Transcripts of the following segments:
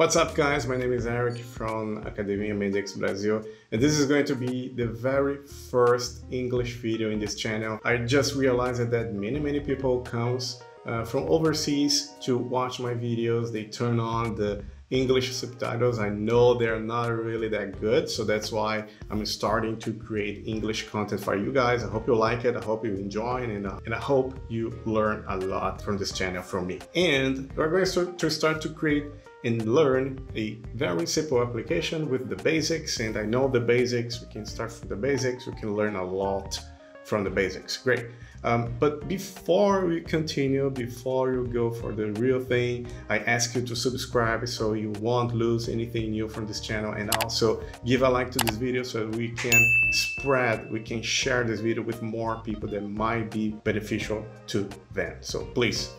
What's up guys, my name is Erick from Academia Mendix Brasil and this is going to be the very first English video in this channel. I just realized that many many people comes uh, from overseas to watch my videos, they turn on the English subtitles. I know they're not really that good, so that's why I'm starting to create English content for you guys. I hope you like it, I hope you enjoy it, and, uh, and I hope you learn a lot from this channel from me. And we're going to start to create and learn a very simple application with the basics. And I know the basics, we can start from the basics, we can learn a lot from the basics. Great. Um, but before we continue, before you go for the real thing, I ask you to subscribe so you won't lose anything new from this channel and also give a like to this video so we can spread, we can share this video with more people that might be beneficial to them. So please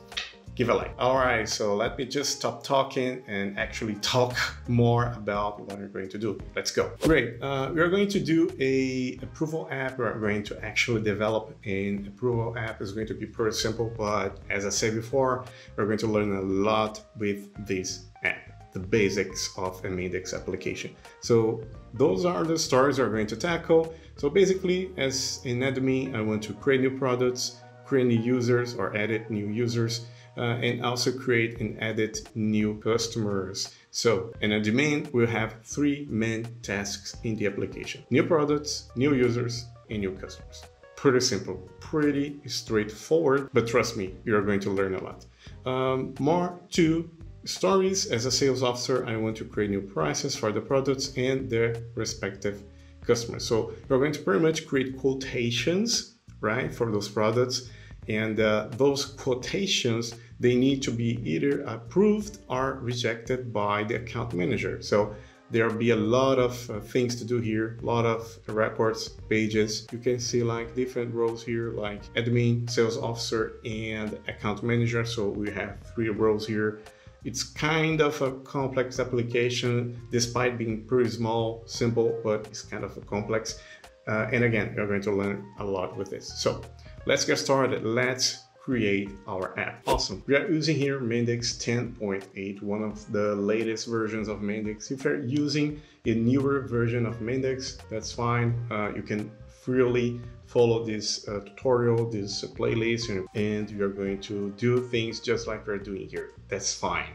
give a like. All right, so let me just stop talking and actually talk more about what we're going to do. Let's go. Great, uh, we're going to do a approval app. We're going to actually develop an approval app. It's going to be pretty simple, but as I said before, we're going to learn a lot with this app, the basics of a Mendix application. So those are the stories we're going to tackle. So basically, as an admin, I want to create new products, create new users or edit new users, and also create and edit new customers. So in a domain, we'll have three main tasks in the application. New products, new users, and new customers. Pretty simple, pretty straightforward, but trust me, you're going to learn a lot. Um, more to stories. As a sales officer, I want to create new prices for the products and their respective customers. So you're going to pretty much create quotations, right, for those products and uh, those quotations they need to be either approved or rejected by the account manager. So there'll be a lot of uh, things to do here a lot of reports pages. You can see like different roles here like admin sales officer and account manager. So we have three roles here. It's kind of a complex application despite being pretty small simple but it's kind of a complex. Uh, and again you're going to learn a lot with this. So Let's get started. Let's create our app. Awesome. We are using here Mendix 10.8, one of the latest versions of Mendix. If you're using a newer version of Mendix, that's fine. Uh, you can freely follow this uh, tutorial, this uh, playlist, and you're going to do things just like we're doing here. That's fine.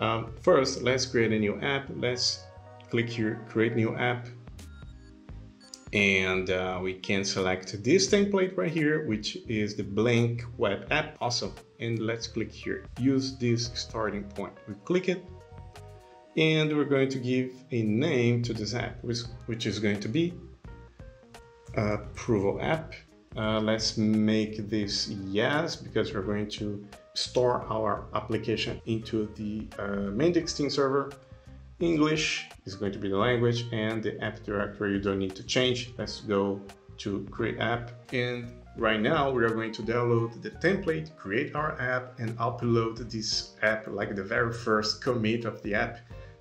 Um, first, let's create a new app. Let's click here, create new app and uh, we can select this template right here which is the blank web app. Awesome. And let's click here. Use this starting point. We click it. And we're going to give a name to this app which, which is going to be approval app. Uh, let's make this yes because we're going to store our application into the uh, Mendix team server English is going to be the language and the app directory you don't need to change. Let's go to create app and right now we are going to download the template, create our app and upload this app like the very first commit of the app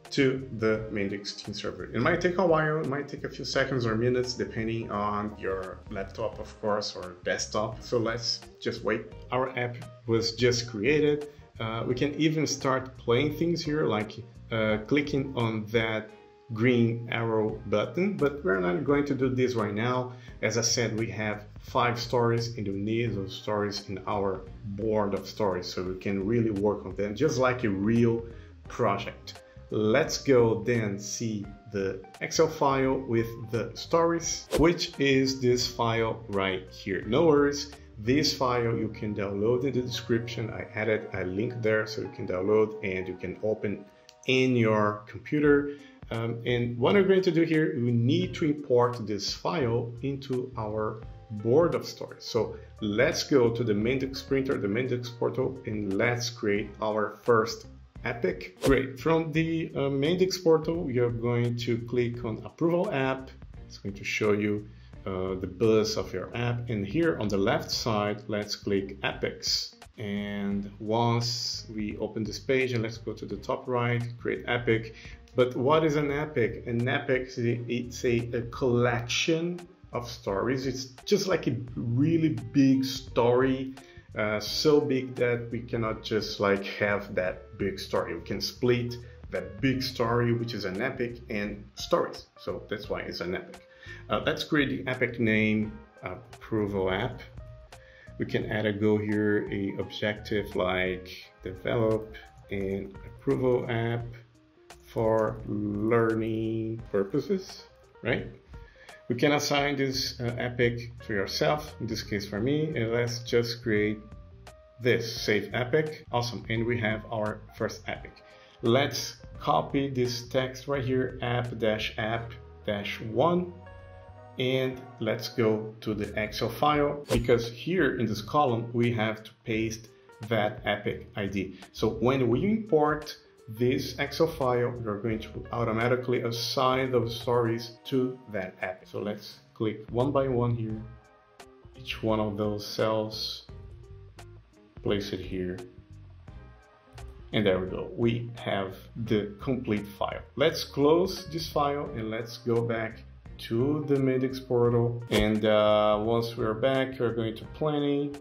to the Mendix team server. It might take a while, it might take a few seconds or minutes depending on your laptop of course or desktop. So let's just wait. Our app was just created. Uh, we can even start playing things here like uh, clicking on that green arrow button, but we're not going to do this right now. As I said, we have five stories and we need those stories in our board of stories so we can really work on them just like a real project. Let's go then see the Excel file with the stories, which is this file right here. No worries, this file you can download in the description. I added a link there so you can download and you can open in your computer. Um, and what we're going to do here, we need to import this file into our board of stories. So let's go to the Mendix Sprintr, the Mendix portal, and let's create our first epic. Great, from the uh, Mendix portal, you're going to click on approval app. It's going to show you uh, the buzz of your app. And here on the left side, let's click epics. And once we open this page and let's go to the top right, create epic. But what is an epic? An epic, it's a, a collection of stories. It's just like a really big story, uh, so big that we cannot just like have that big story. We can split that big story, which is an epic, and stories. So that's why it's an epic. Uh, let's create the epic name approval app. We can add a goal here, a objective like develop an approval app for learning purposes, right? We can assign this uh, epic to yourself, in this case for me, and let's just create this, save epic. Awesome, and we have our first epic. Let's copy this text right here, app-app-1, and let's go to the Excel file, because here in this column, we have to paste that epic ID. So when we import this Excel file, we're going to automatically assign those stories to that epic. So let's click one by one here, each one of those cells, place it here. And there we go. We have the complete file. Let's close this file and let's go back to the Mendix portal. And uh, once we're back, we're going to planning.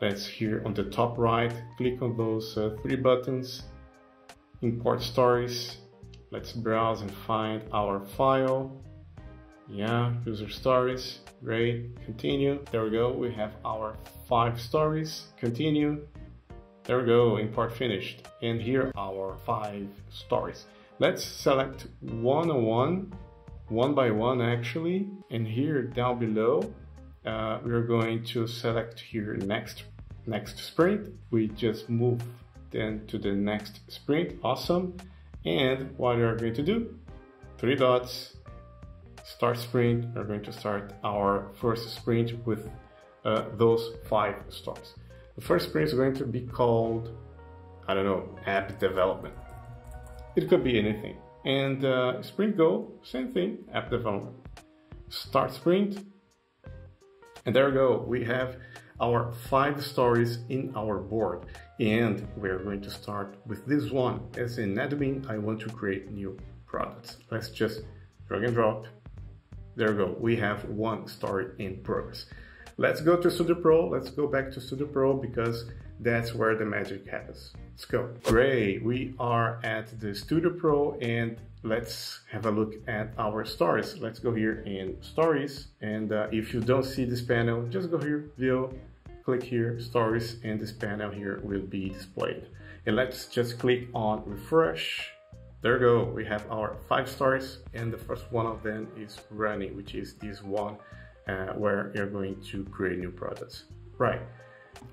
Let's here on the top right, click on those uh, three buttons, import stories. Let's browse and find our file. Yeah, user stories, great, continue. There we go, we have our five stories, continue. There we go, import finished. And here are our five stories. Let's select one on one, one by one actually. And here down below, uh, we're going to select here next, next sprint. We just move then to the next sprint, awesome. And what we are going to do, three dots, start sprint, we're going to start our first sprint with uh, those five stars. The first sprint is going to be called, I don't know, app development. It could be anything. And uh, sprint goal, same thing, app development. Start sprint, and there we go. We have our five stories in our board. And we're going to start with this one. As an admin, I want to create new products. Let's just drag and drop. There we go. We have one story in progress. Let's go to Studio Pro. Let's go back to Studio Pro because that's where the magic happens. Let's go. Great. We are at the Studio Pro and let's have a look at our stories. Let's go here in stories. And uh, if you don't see this panel, just go here, view, click here, stories, and this panel here will be displayed. And let's just click on refresh. There we go, we have our five stories and the first one of them is running, which is this one uh, where you're going to create new products. Right,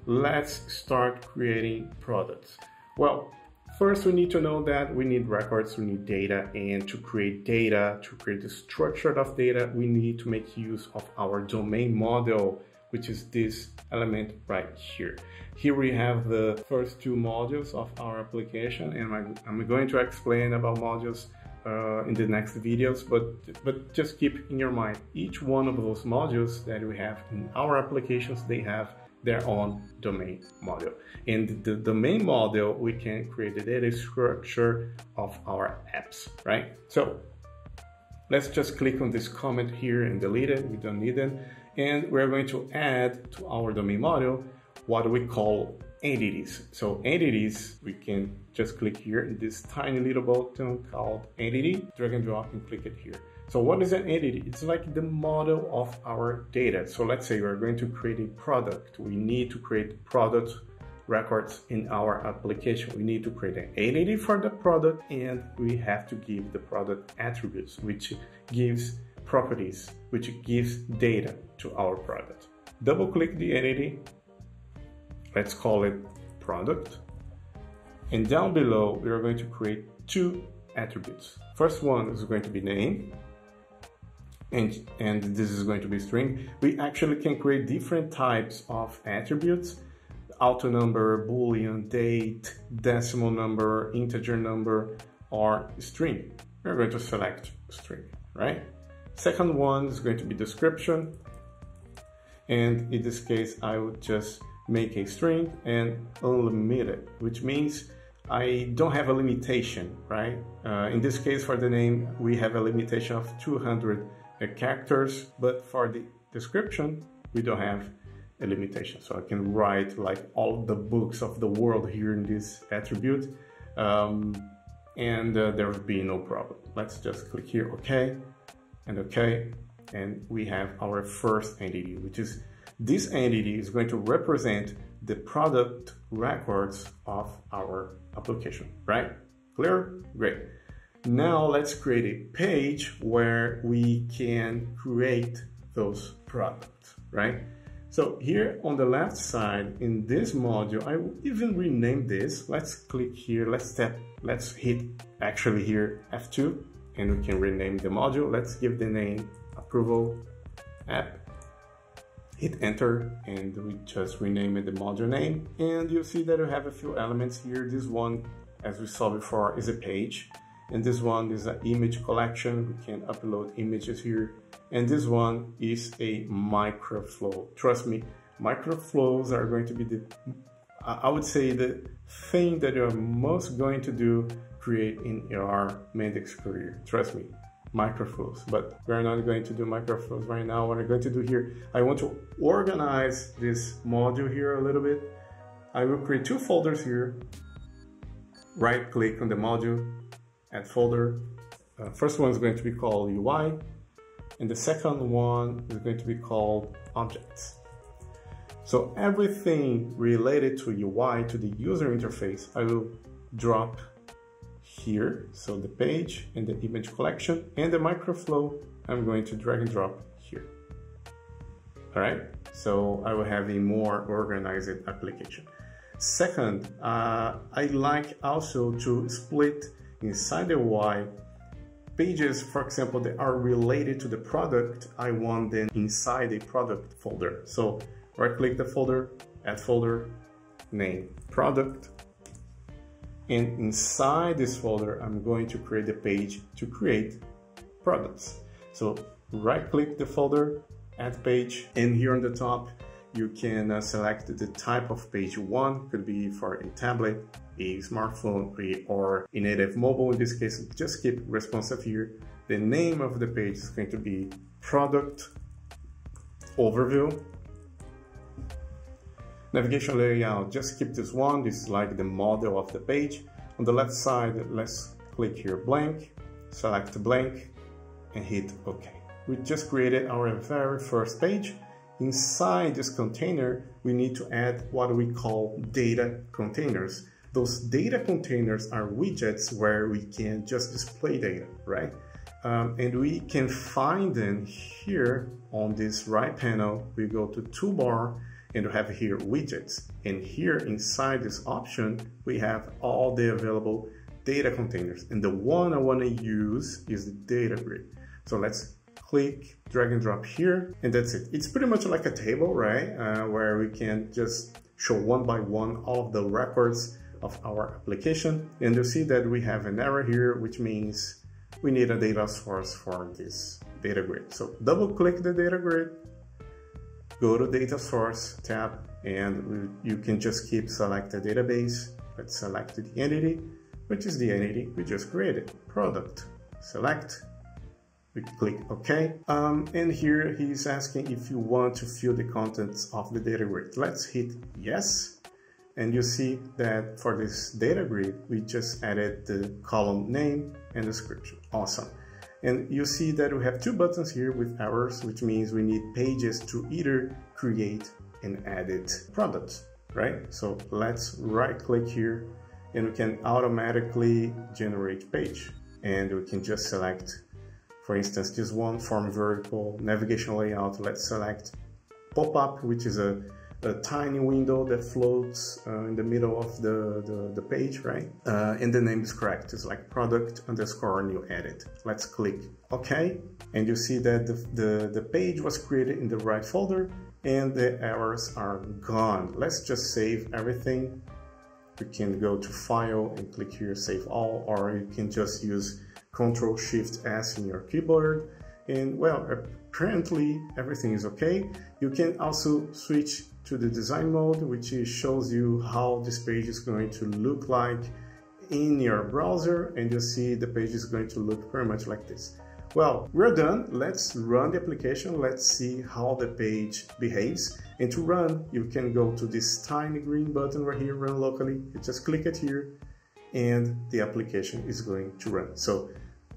let's start creating products. Well, first we need to know that we need records, we need data, and to create data, to create the structure of data, we need to make use of our domain model which is this element right here. Here we have the first two modules of our application and I'm going to explain about modules uh, in the next videos, but, but just keep in your mind, each one of those modules that we have in our applications, they have their own domain model. In the domain model, we can create the data structure of our apps, right? So let's just click on this comment here and delete it. We don't need it and we're going to add to our domain model what we call entities. So entities, we can just click here in this tiny little button called entity, drag and drop and click it here. So what is an entity? It's like the model of our data. So let's say we're going to create a product. We need to create product records in our application. We need to create an entity for the product and we have to give the product attributes, which gives properties, which gives data to our product. Double click the entity, let's call it product. And down below, we are going to create two attributes. First one is going to be name, and, and this is going to be string. We actually can create different types of attributes, auto number, boolean, date, decimal number, integer number, or string. We're going to select string, right? Second one is going to be description. And in this case, I would just make a string and unlimited, which means I don't have a limitation, right? Uh, in this case, for the name, we have a limitation of 200 characters, but for the description, we don't have a limitation. So I can write like all the books of the world here in this attribute. Um, and uh, there will be no problem. Let's just click here, okay, and okay, and we have our first entity, which is this entity is going to represent the product records of our application, right? Clear? Great. Now let's create a page where we can create those products, right? So here on the left side in this module, I will even rename this. Let's click here, let's tap, let's hit actually here F2 and we can rename the module. Let's give the name approval app. Hit enter and we just rename it the module name. And you'll see that we have a few elements here. This one, as we saw before, is a page. And this one is an image collection. We can upload images here and this one is a microflow. Trust me, microflows are going to be the, I would say the thing that you're most going to do create in your Mendix career. Trust me, microflows. But we're not going to do microflows right now. What I'm going to do here, I want to organize this module here a little bit. I will create two folders here. Right click on the module, add folder. Uh, first one is going to be called UI and the second one is going to be called objects. So everything related to UI, to the user interface, I will drop here. So the page and the image collection and the microflow, I'm going to drag and drop here. All right, so I will have a more organized application. Second, uh, I like also to split inside the UI pages, for example, that are related to the product, I want them inside a product folder. So right click the folder, add folder, name product. And inside this folder, I'm going to create a page to create products. So right click the folder, add page, and here on the top, you can uh, select the type of page you want. Could be for a tablet, a smartphone, or a native mobile. In this case, just keep responsive here. The name of the page is going to be product overview. Navigation layout, just keep this one. This is like the model of the page. On the left side, let's click here blank, select blank, and hit OK. We just created our very first page. Inside this container, we need to add what we call data containers. Those data containers are widgets where we can just display data, right? Um, and we can find them here on this right panel. We go to toolbar and we have here widgets. And here inside this option, we have all the available data containers. And the one I want to use is the data grid. So let's click, drag and drop here, and that's it. It's pretty much like a table, right? Uh, where we can just show one by one all of the records of our application. And you see that we have an error here, which means we need a data source for this data grid. So double click the data grid, go to data source tab, and you can just keep select the database. Let's select the entity, which is the entity we just created, product. Select, we click OK. Um, and here he's asking if you want to fill the contents of the data grid. Let's hit yes. And you see that for this data grid, we just added the column name and description. Awesome. And you see that we have two buttons here with errors, which means we need pages to either create and edit products, right? So let's right click here and we can automatically generate page and we can just select for instance, this one form vertical navigation layout, let's select pop-up, which is a, a, tiny window that floats uh, in the middle of the, the, the page, right? Uh, and the name is correct. It's like product underscore new edit. Let's click OK. And you see that the, the, the page was created in the right folder and the errors are gone. Let's just save everything. You can go to File and click here Save All, or you can just use Control Shift S in your keyboard. And well, apparently everything is okay. You can also switch to the design mode, which shows you how this page is going to look like in your browser. And you see the page is going to look very much like this. Well, we're done. Let's run the application. Let's see how the page behaves. And to run, you can go to this tiny green button right here, run locally. You just click it here and the application is going to run. So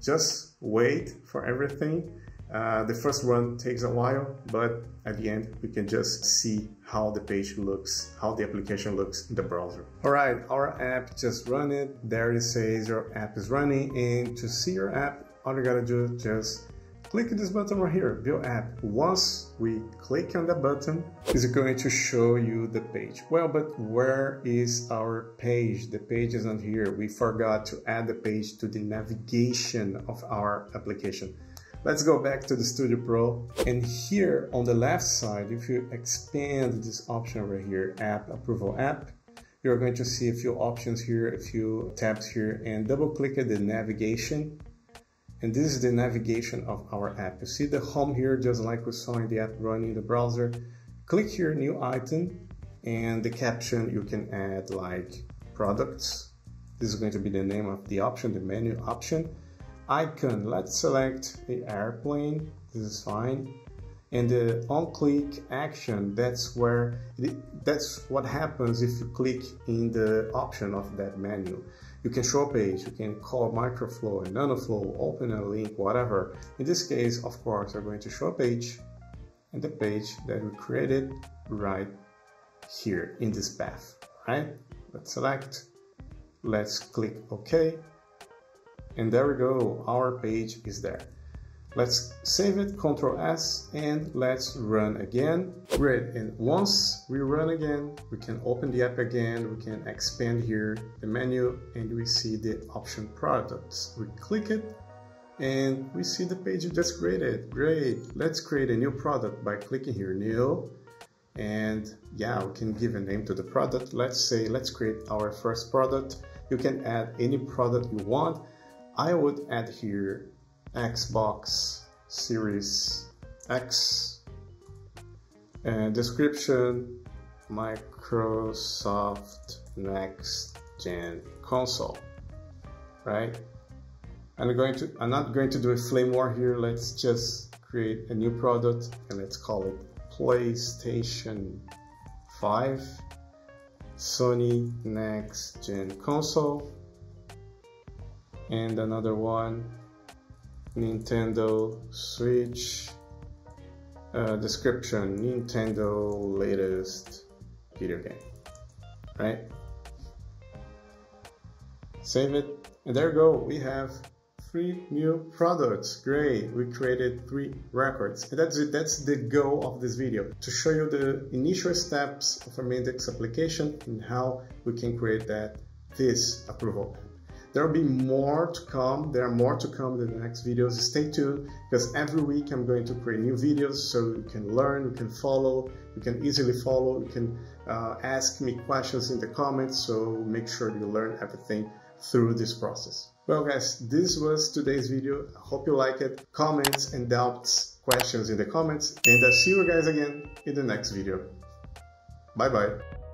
just wait for everything. Uh, the first run takes a while, but at the end, we can just see how the page looks, how the application looks in the browser. All right, our app just run it. There it says your app is running. And to see your app, all you gotta do is just click this button right here, View App. Once we click on the button, it's going to show you the page. Well, but where is our page? The page is not here. We forgot to add the page to the navigation of our application. Let's go back to the Studio Pro and here on the left side, if you expand this option right here, App Approval App, you're going to see a few options here, a few tabs here and double click at the navigation and this is the navigation of our app. You see the home here, just like we saw in the app running in the browser. Click here, new item, and the caption you can add like products. This is going to be the name of the option, the menu option. Icon, let's select the airplane. This is fine. And the on-click action, that's where, that's what happens if you click in the option of that menu. You can show a page, you can call microflow and nanoflow, open a link, whatever. In this case, of course, we're going to show a page and the page that we created right here in this path, right? Let's select, let's click OK. And there we go, our page is there. Let's save it, Control S, and let's run again. Great, and once we run again, we can open the app again, we can expand here the menu, and we see the option products. We click it, and we see the page you just created. Great, let's create a new product by clicking here, new, and yeah, we can give a name to the product. Let's say, let's create our first product. You can add any product you want. I would add here Xbox Series X. And description Microsoft Next Gen Console. Right? I'm going to I'm not going to do a flame war here. Let's just create a new product and let's call it PlayStation 5 Sony Next Gen Console and another one Nintendo Switch uh, description Nintendo latest video game right? Save it. And there you go. We have three new products. Great. We created three records. And that's it that's the goal of this video to show you the initial steps of a Mendix application and how we can create that this approval there will be more to come. There are more to come in the next videos. Stay tuned because every week I'm going to create new videos so you can learn, you can follow, you can easily follow, you can uh, ask me questions in the comments. So make sure you learn everything through this process. Well guys, this was today's video. I hope you like it. Comments and doubts, questions in the comments. And I'll see you guys again in the next video. Bye bye.